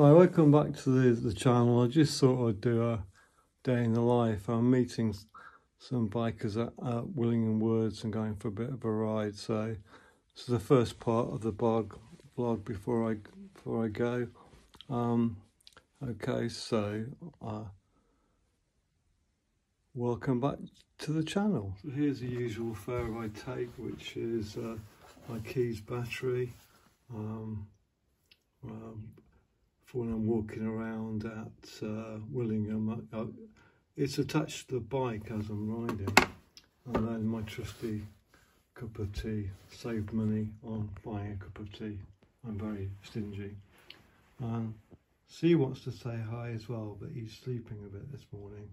Hi, welcome back to the, the channel. I just thought I'd do a day in the life. I'm meeting some bikers at, at Willingham Woods and going for a bit of a ride. So this is the first part of the vlog, vlog before I before I go. Um, okay, so uh, welcome back to the channel. So here's the usual fare I take, which is uh, my keys battery. Um, um, for when I'm walking around at uh, Willingham. I, I, it's attached to the bike as I'm riding. And then my trusty cup of tea. Saved money on buying a cup of tea. I'm very stingy. And C wants to say hi as well, but he's sleeping a bit this morning.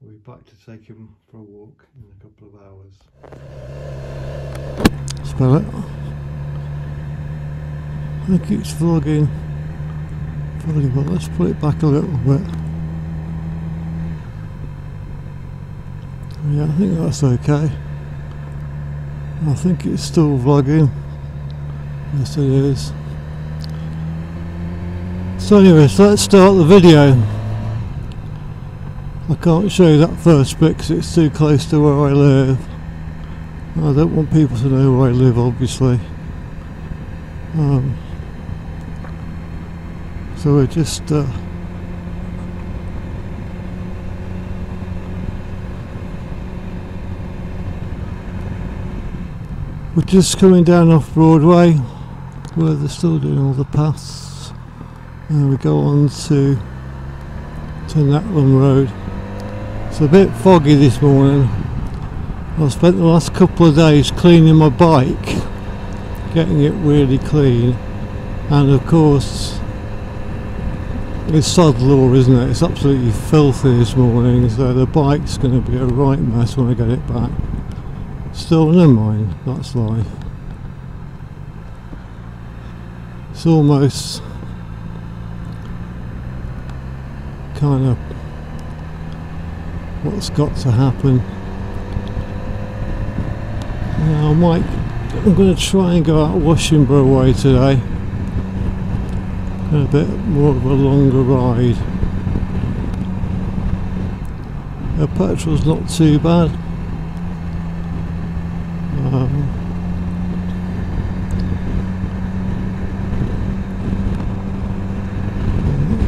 We'll be back to take him for a walk in a couple of hours. Spell it. Think it's vlogging. Probably well, let's put it back a little bit. Yeah, I think that's okay. I think it's still vlogging. Yes, it is. So anyways, let's start the video. I can't show you that first bit because it's too close to where I live. I don't want people to know where I live, obviously. Um, so we're just uh, we're just coming down off Broadway where they're still doing all the paths. And we go on to to Nettleham Road. It's a bit foggy this morning. I've spent the last couple of days cleaning my bike getting it really clean. And of course it's sod law, isn't it? It's absolutely filthy this morning, so the bike's going to be a right mess when I get it back. Still, never mind, that's life. It's almost kind of what's got to happen. Yeah, I might, I'm going to try and go out Washingborough way today a bit more of a longer ride. The petrol's not too bad. Um,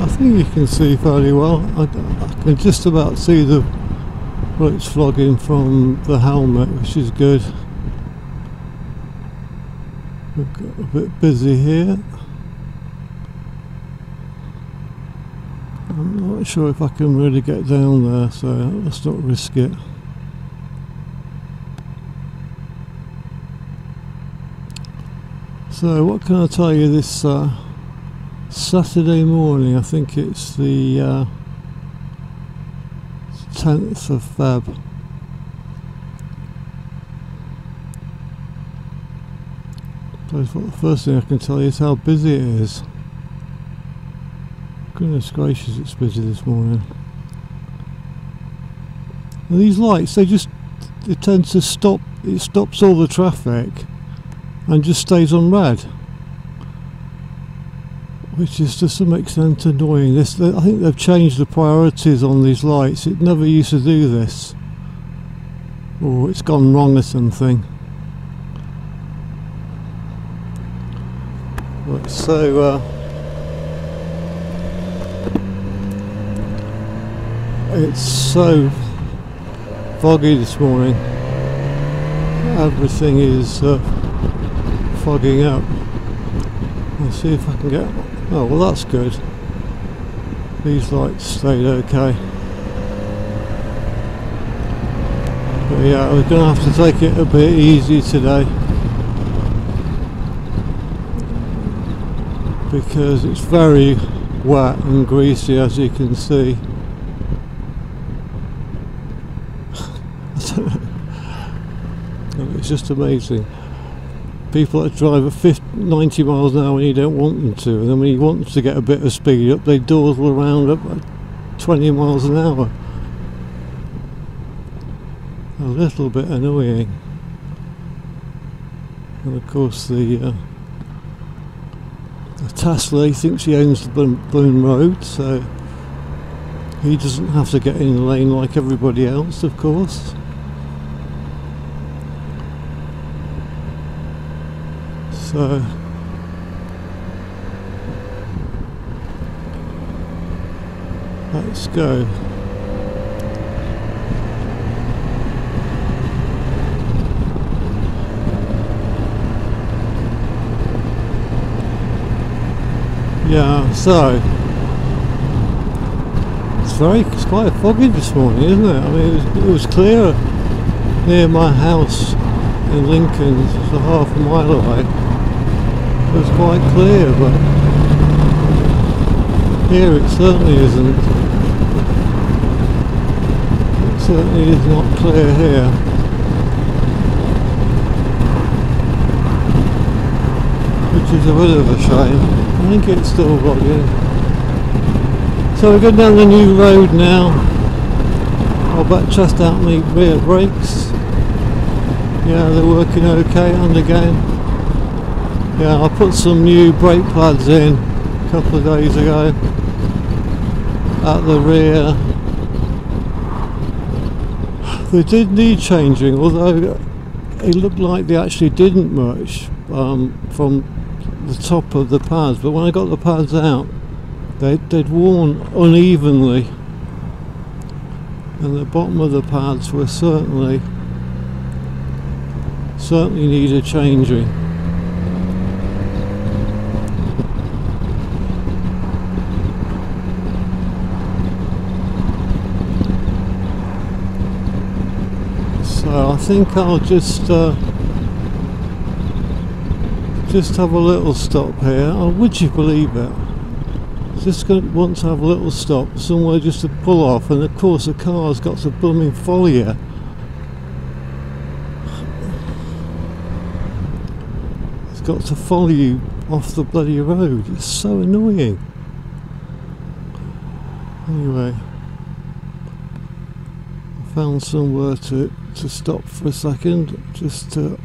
I think you can see fairly well. I, I can just about see the it's flogging from the helmet, which is good. We've got a bit busy here. I'm not sure if I can really get down there, so let's not risk it. So what can I tell you this uh, Saturday morning, I think it's the uh, 10th of Feb. So the first thing I can tell you is how busy it is. Goodness gracious, it's busy this morning. These lights, they just it tends to stop. It stops all the traffic and just stays on red, which is to some extent annoying. This, I think they've changed the priorities on these lights. It never used to do this, or it's gone wrong or something. Right, so. Uh, It's so foggy this morning. Everything is uh, fogging up. Let's see if I can get. Oh, well, that's good. These lights stayed okay. But yeah, we're going to have to take it a bit easy today. Because it's very wet and greasy as you can see. it's just amazing. People that drive at 50, 90 miles an hour when you don't want them to, and then when you want them to get a bit of speed up, they dawdle around at 20 miles an hour. A little bit annoying. And of course the uh, Tesla, he thinks he owns the Bloom Road, so he doesn't have to get in the lane like everybody else, of course. So let's go. Yeah, so it's very it's quite foggy this morning, isn't it? I mean, it was, it was clear near my house in Lincoln, it's a half a mile away. Was quite clear, but here it certainly isn't. It certainly is not clear here. which is a bit of a shame. I think it's still rocking. So we're going down the new road now. I'll back just out my rear brakes. Yeah, they're working okay again. Yeah, I put some new brake pads in a couple of days ago at the rear. They did need changing, although it looked like they actually didn't much um, from the top of the pads but when I got the pads out they, they'd worn unevenly and the bottom of the pads were certainly certainly needed changing so I think I'll just uh, just have a little stop here. Oh, would you believe it? Just going to want to have a little stop somewhere just to pull off, and of course the car's got to blooming you. It's got to follow you off the bloody road. It's so annoying. Anyway, I found somewhere to to stop for a second, just to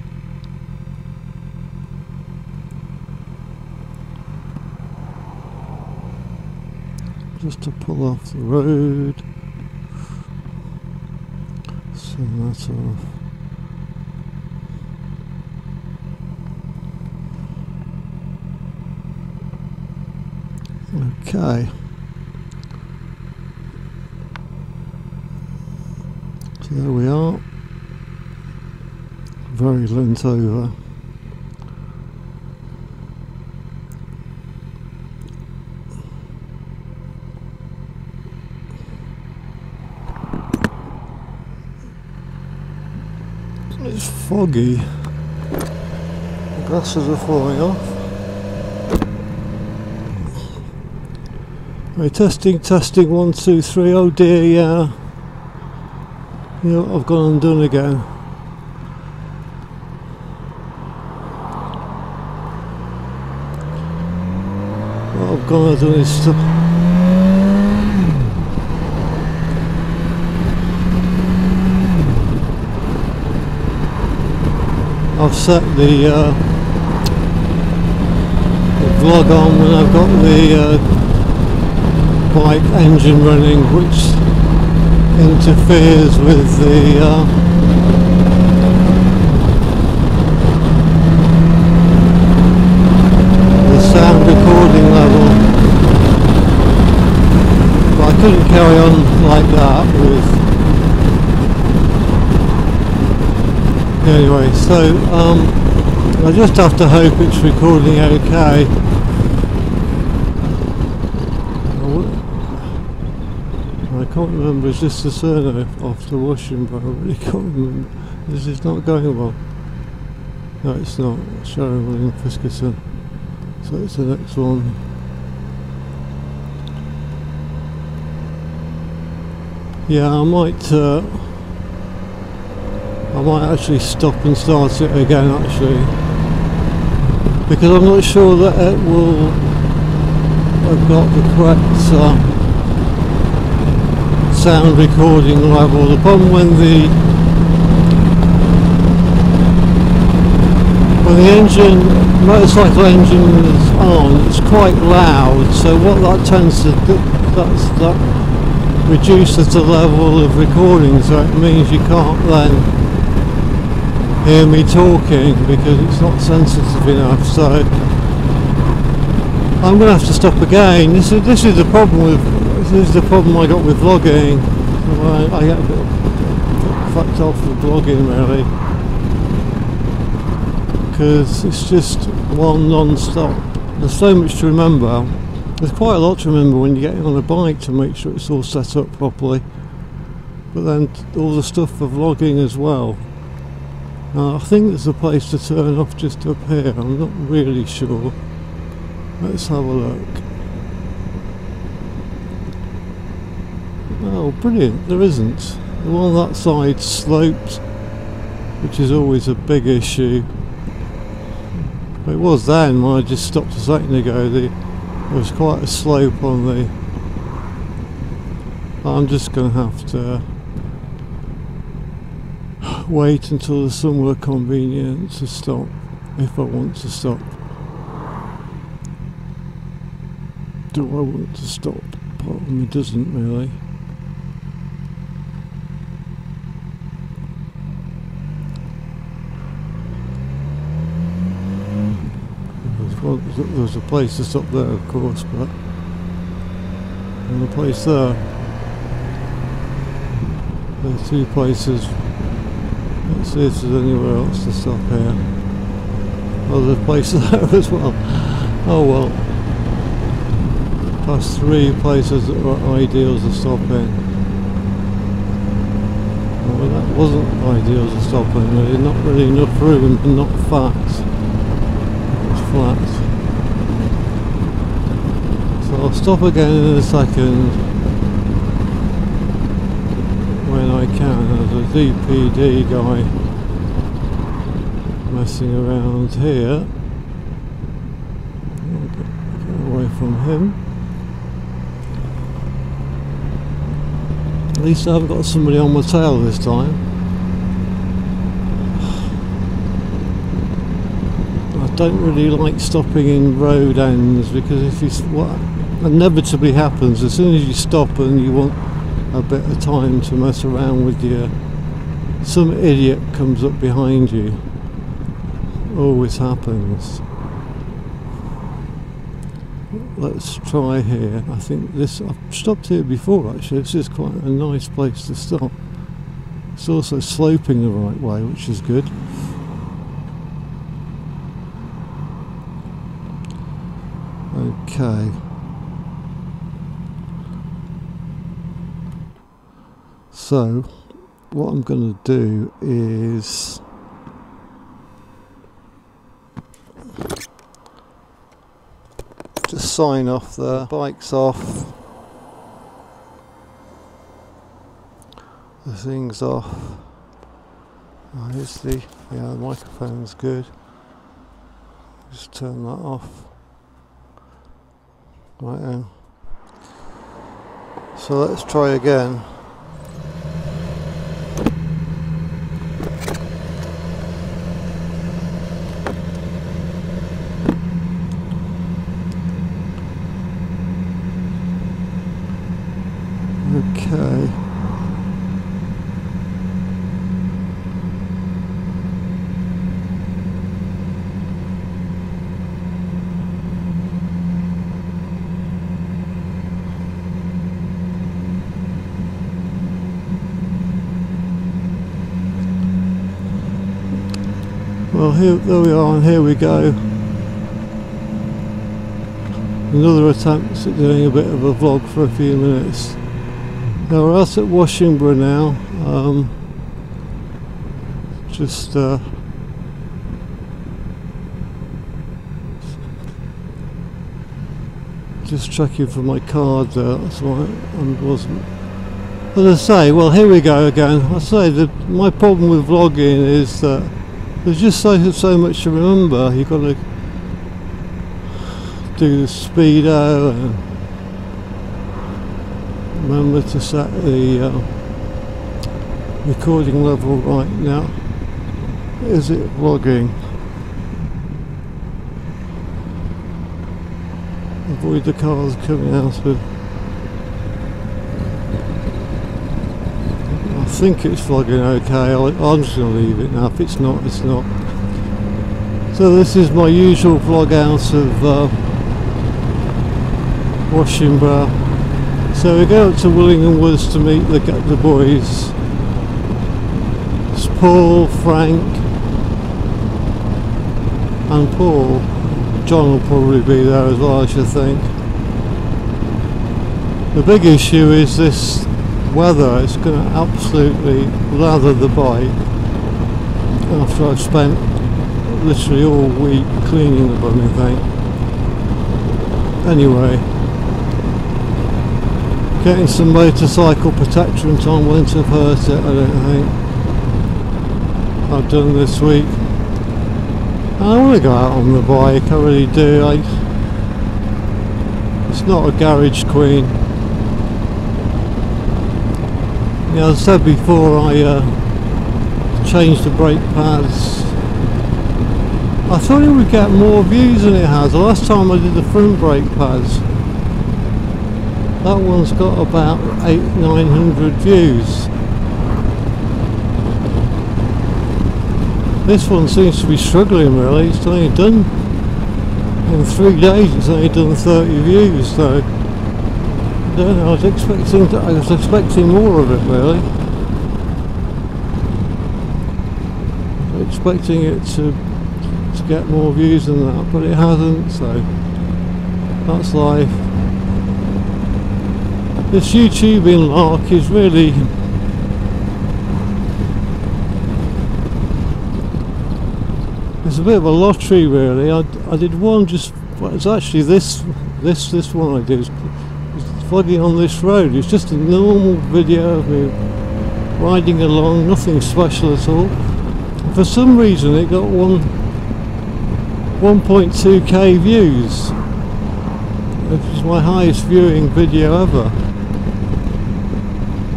just to pull off the road. So that's off. Okay. So there we are. Very lent over. Uh, it's foggy. The glasses are falling off. Right, testing, testing, one, two, three. Oh dear, yeah. You know, I've gone undone again. I've set the, uh, the vlog on when I've got the uh, bike engine running which interferes with the uh, the sound recording level but I couldn't carry on like that with Anyway, so um, I just have to hope it's recording okay. I can't remember, is this the surname of the washing, but I really can't remember. This is not going well. No, it's not. Sharon William Fiskerson. So it's the next one. Yeah, I might. Uh, I might actually stop and start it again actually because I'm not sure that it will have got the correct uh, sound recording level. The problem when the when the engine motorcycle engines on, it's quite loud. So what that tends to do, that's that reduces the level of recording. So it means you can't then hear me talking because it's not sensitive enough. So I'm going to have to stop again. This is this is the problem with this is the problem I got with vlogging. I, I get a bit fucked off with vlogging really because it's just one non-stop. There's so much to remember. There's quite a lot to remember when you're getting on a bike to make sure it's all set up properly. But then all the stuff for vlogging as well. Uh, I think there's a place to turn off just up here. I'm not really sure. Let's have a look. Oh, brilliant. There isn't. The one on that side sloped, which is always a big issue. It was then when I just stopped a second ago. The, there was quite a slope on the. I'm just to have to wait until there's somewhere convenient to stop if I want to stop. Do I want to stop? Part of me doesn't really. There's a place to stop there, of course, but and the place there. There's two places. Let's see if there's anywhere else to stop here. Oh, there's a place there as well. Oh well. That's three places that were ideal to stop in. Well, that wasn't ideal to stop in, really. Not really enough room and not fast flat. So I'll stop again in a second when I can. There's a DPD guy messing around here. Get away from him. At least I haven't got somebody on my tail this time. I don't really like stopping in road ends because if you what inevitably happens. As soon as you stop and you want a bit of time to mess around with you some idiot comes up behind you always happens. Let's try here. I think this I've stopped here before actually. This is quite a nice place to stop. It's also sloping the right way which is good. Okay. So, what I'm going to do is just sign off the bike's off, the thing's off. Here's the yeah, the microphone's good. Just turn that off. Right then. So let's try again. Okay. Well, here, there we are, and here we go. Another attempt at doing a bit of a vlog for a few minutes. Now we're out at Washingborough now. Um, just uh, just checking for my card there. That's why I wasn't. As I say, well, here we go again. I say that my problem with vlogging is that there's just so so much to remember. You've got to do the speedo and remember to set the uh, recording level right now. Is it vlogging? avoid the cars coming out of. I think it's vlogging okay. I'm just going to leave it now. If it's not, it's not. So this is my usual vlog out of uh, Washingborough. So we go up to Willingham Woods to meet the the boys. It's Paul, Frank, and Paul. John will probably be there as well, I should think. The big issue is this weather. It's going to absolutely lather the bike after I've spent literally all week cleaning the blooming thing. Anyway, getting some motorcycle protection on wouldn't have hurt it, I don't think. I've done this week. I want to go out on the bike, I really do. I, it's not a garage queen. Yeah, I said before, I uh, changed the brake pads. I thought it would get more views than it has. The last time I did the front brake pads, that one's got about eight, nine hundred views. This one seems to be struggling really, it's only done in three days it's only done 30 views so I don't know, I was expecting to, I was expecting more of it really. expecting it to to get more views than that but it hasn't so that's life. This YouTubing lark is really it's a bit of a lottery really. I, I did one just well, it's actually this this this one I did was vlogging on this road. It's just a normal video of me riding along, nothing special at all. For some reason it got one 1.2k views. Which is my highest viewing video ever.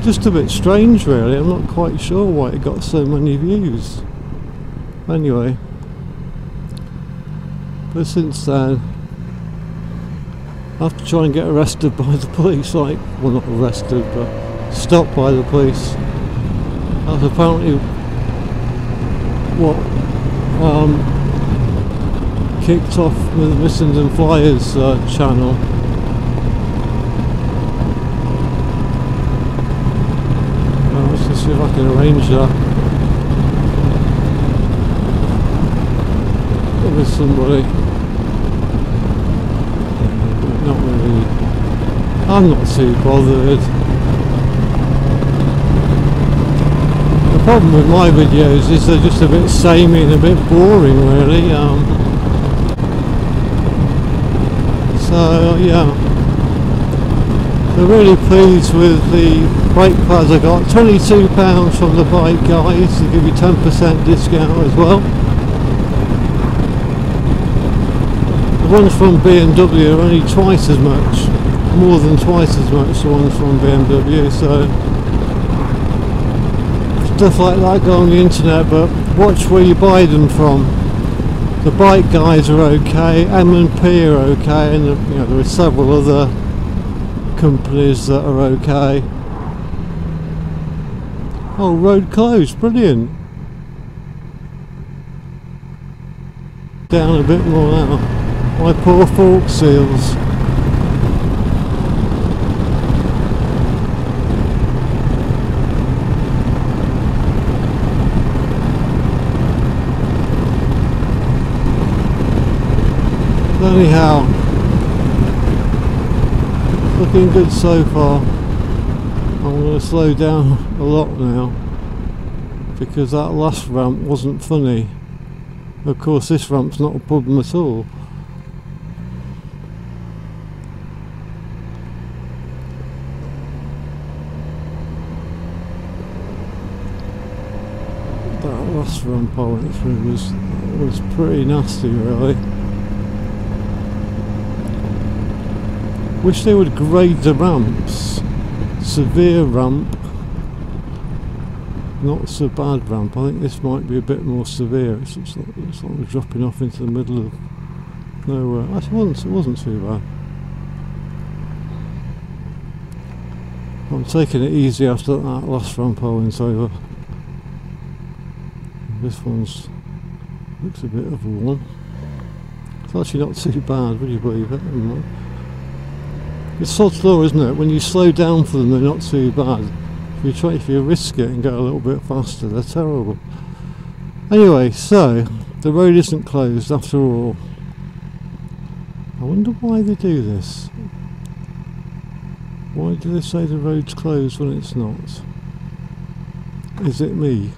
Just a bit strange really, I'm not quite sure why it got so many views. Anyway. But since then, I have to try and get arrested by the police, like, well not arrested, but stopped by the police. That's apparently what um, kicked off with the Missenden Flyers uh, channel. Well, let's just see if I can arrange that. with somebody. Not really. I'm not too bothered. The problem with my videos is they're just a bit samey and a bit boring really. Um, so yeah. So really pleased with the brake pads I got. £22 from the bike guys to give you 10% discount as well. The ones from BMW are only twice as much, more than twice as much the ones from BMW, so stuff like that go on the internet, but watch where you buy them from. The bike guys are okay, M&P are okay, and you know, there are several other companies that are okay. Oh, road closed, brilliant. Down a bit more now. My poor fork seals. Anyhow, looking good so far. I'm going to slow down a lot now because that last ramp wasn't funny. Of course this ramp's not a problem at all. That last ramp I went through was was pretty nasty really. Wish they would grade the ramps. Severe ramp. Not so bad ramp. I think this might be a bit more severe. It's, it's, like, it's like dropping off into the middle of nowhere. Actually, it wasn't, it wasn't too bad. I'm taking it easy after that last ramp I went over. This one's looks a bit of a one. It's actually not too bad, would you believe it? It's sod's law, isn't it? When you slow down for them, they're not too bad. If you try, if you risk it and go a little bit faster, they're terrible. Anyway, so the road isn't closed after all. I wonder why they do this. Why do they say the road's closed when it's not? Is it me?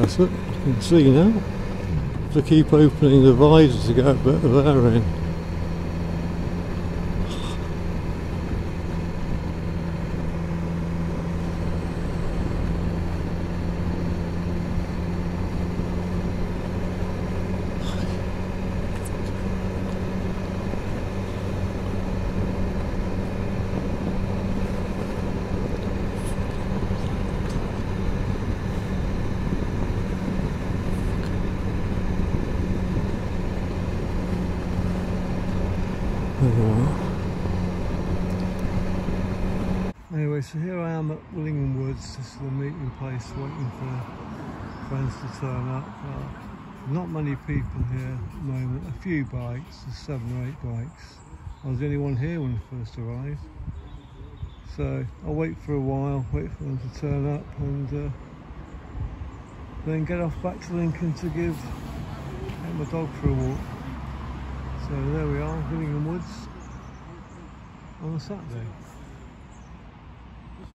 That's it. You can see now. To keep opening the visor to get a bit of air in. Anyway, so here I am at Willingham Woods. This is the meeting place, waiting for friends to turn up. Uh, not many people here at the moment. A few bikes, seven or eight bikes. I was the only one here when I first arrived. So I'll wait for a while, wait for them to turn up and uh, then get off back to Lincoln to give my dog for a walk. So there we are, Willingham Woods on a Saturday.